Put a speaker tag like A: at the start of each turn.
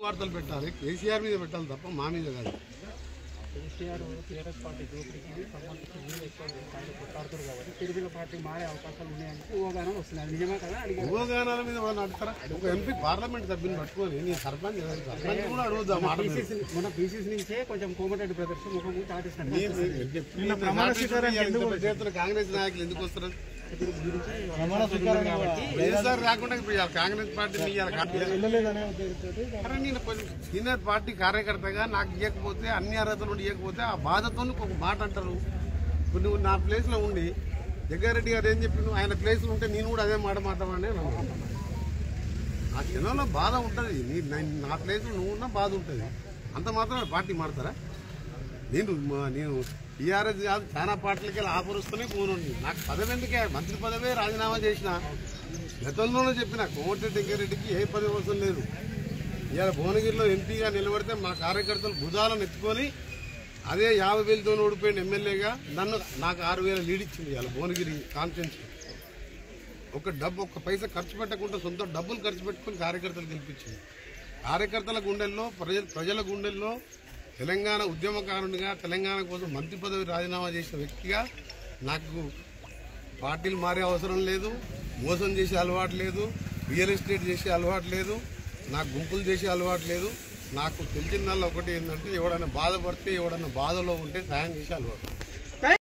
A: వార్తలు పెట్టాలి. కేసీఆర్ మీద పెట్టాలి తప్ప మా మీద కాదు.
B: కేసీఆర్ టీఆర్ఎస్ పార్టీ సంబంధించి మీరు ఎక్కువ స్థాయిలో కొట్లాడుతారు కాబట్టి తెలుగుల పార్టీ మారే అవకాశాలు ఉన్నాయని ఊహాగానం వస్తుంది అది నిజమే కదా? అడిగారు.
A: యువగానాల మీద వాళ్ళు అడుగుతారా ఒక ఎంపీ పార్లమెంట్ సభ్యుని పట్టుకొని నీ సర్పంచ్? సర్పంచ్ కూడా.
B: పీసీసీ మన పీసీసీ నుంచే కొంచెం కోమటిరెడ్డి బ్రదర్స్ ముఖం
A: నీ-
B: చాటిస్తాను
A: నీ- నిన్న ప్రమాణ స్వీకారం ఎందుకు చేతులు కాంగ్రెస్ నాయకులు ఎందుకు వస్తారు కాంగ్రెస్ పార్టీ నేను సీనియర్ పార్టీ కార్యకర్తగా నాకు ఇవ్వకపోతే అన్ని అర్హతలు ఇవ్వకపోతే ఆ బాధతో ఒక మాట అంటారు. నువ్వు నా ప్లేస్లో ఉండి జగ్గారెడ్డి గారు ఏం చెప్పిండు ఆయన ప్లేస్లో ఉంటే నేను కూడా అదే మాట మాట్లాడమని ఆ జనంలో బాధ ఉంటుంది. నీ- నా- నా ప్లేస్లో నువ్వు ఉన్నా బాధ ఉంటుంది. అంత మాత్రం పార్టీ మారుతారా? నేను నేను టీఆర్ఎస్ కాదు చాలా పార్టీలకి వెళ్ళి ఆఫర్ వస్తూనే పోనుండి నాకు పదవి ఎందుకే? మంత్రి పదవే రాజీనామా చేసిన. గతంలోనే చెప్పిన కోమటిరెడ్డి వెంకరెడ్డికి ఏ పదవి అవసరం లేదు. ఇవాళ భువనగిరిలో ఎంపీగా నిలబడితే మా కార్యకర్తలు భుజాలను ఎత్తుకొని అదే యాభై వేలతో ఓడిపోయిన ఎమ్మెల్యేగా నన్ను నాకు ఆరు వేల లీడ్ ఇచ్చింది ఇవాళ భువనగిరి కాన్ఫరెన్స్ ఒక డబ్బు ఒక్క పైసా ఖర్చు పెట్టకుండా సొంత డబ్బులు ఖర్చు పెట్టుకుని కార్యకర్తలు గెలిపించింది. కార్యకర్తల గుండెల్లో ప్రజల ప్రజల గుండెల్లో తెలంగాణ ఉద్యమకారునిగా తెలంగాణ కోసం మంత్రి పదవి రాజీనామా చేసిన వ్యక్తిగా నాకు పార్టీలు మారే అవసరం లేదు మోసం చేసే అలవాటు లేదు రియల్ ఎస్టేట్ చేసే అలవాటు లేదు నాకు గుంపులు చేసే అలవాటు లేదు. నాకు తెలిసిన ఒకటి ఏంటంటే ఎవడైనా బాధపడితే ఎవడన్నా బాధలో ఉంటే సాయం చేసే అలవాటు.